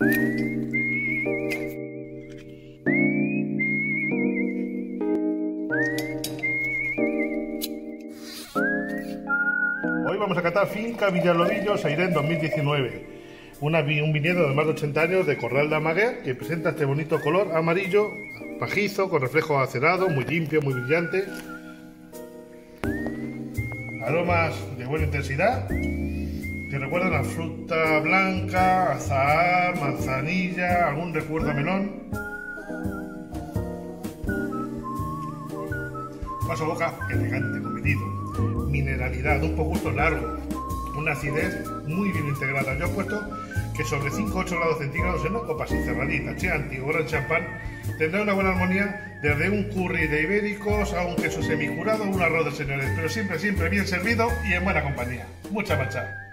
Hoy vamos a catar Finca Villalobillo Sairén 2019. Una, un viñedo de más de 80 años de Corral de Amaguer que presenta este bonito color amarillo, pajizo, con reflejo acerado, muy limpio, muy brillante. Aromas de buena intensidad que recuerdan a fruta blanca, azahar, manzanilla, algún recuerdo a melón. Paso boca elegante, comedido. Mineralidad, un poco largo. Una acidez muy bien integrada. Yo he puesto que sobre 5-8 grados centígrados en una copa así cerradita, chianti o gran champán, tendrá una buena armonía desde un curry de ibéricos a un queso semicurado un arroz de señores, pero siempre, siempre bien servido y en buena compañía. Mucha mancha.